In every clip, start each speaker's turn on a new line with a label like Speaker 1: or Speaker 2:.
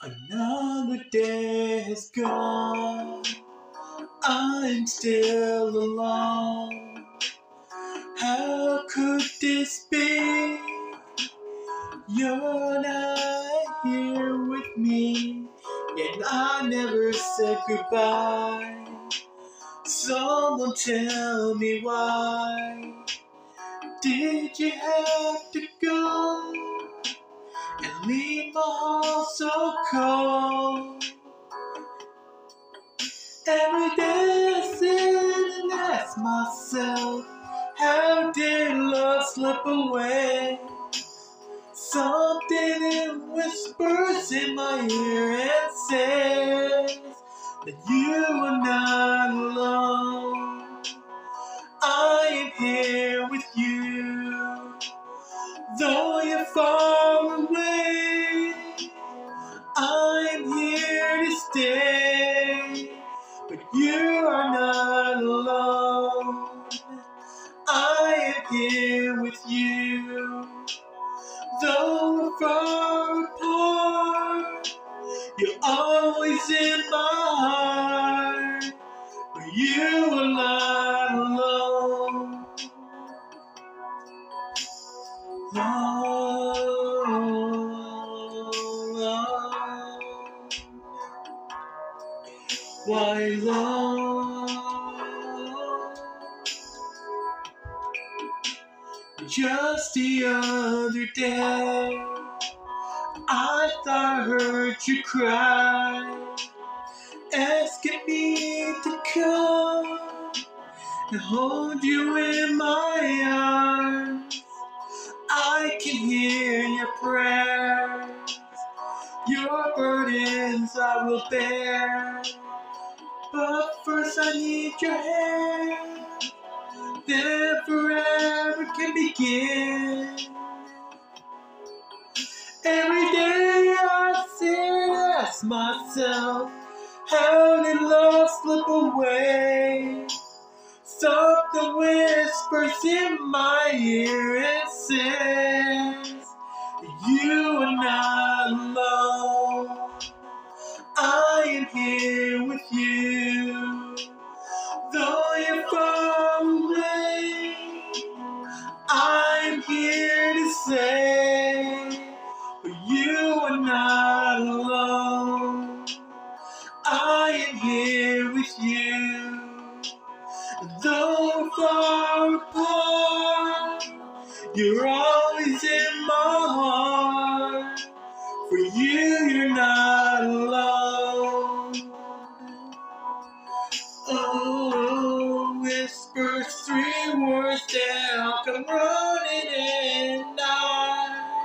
Speaker 1: Another day has gone. I'm still alone. How could this be? You're not here with me, yet I never said goodbye. Someone tell me why. Did you have to go leave my heart so cold? Every day I sit and ask myself, how did love slip away? Something it whispers in my ear and says that you are not alone. I am here with you, though you're far here with you, though we're far apart. You're always in my heart, but you are not alone. Love, why love? Just the other day, I thought I heard you cry, asking me to come and hold you in my arms. I can hear your prayers, your burdens I will bear. But first I need your hand, then forever can begin. Every day I sit ask myself, how did love slip away? Something whispers in my ear and says, You you're always in my heart. For you, you're not alone. Oh, whisper three words that I'll come running in night.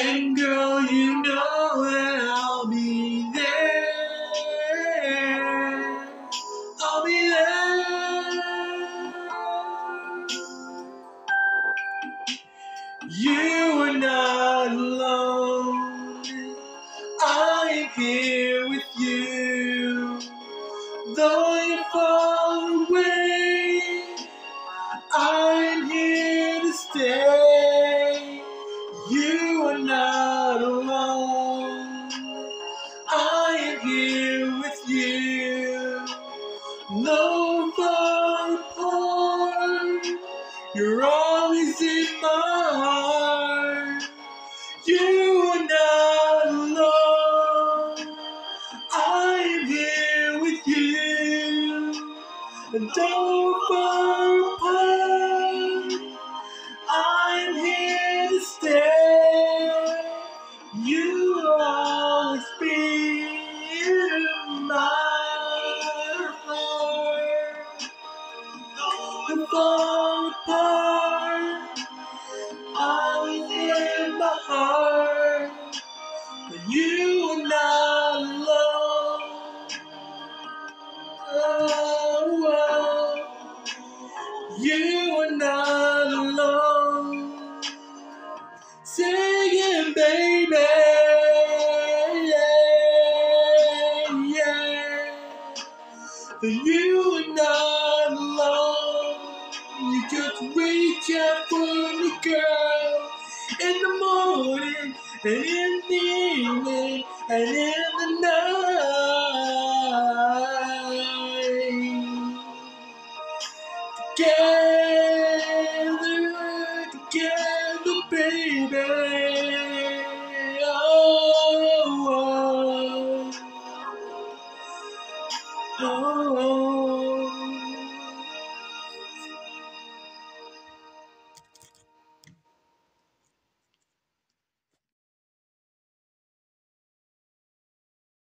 Speaker 1: And girl, I am here with you. Though you're far away, I'm here to stay. You are not alone. I am here with you. No far apart. You're always Far apart. I'm here to stay. You will You are not alone. Singing, baby. Yeah, yeah. But you are not alone. You just reach out for me, girl. In the morning and in the evening, and in the night.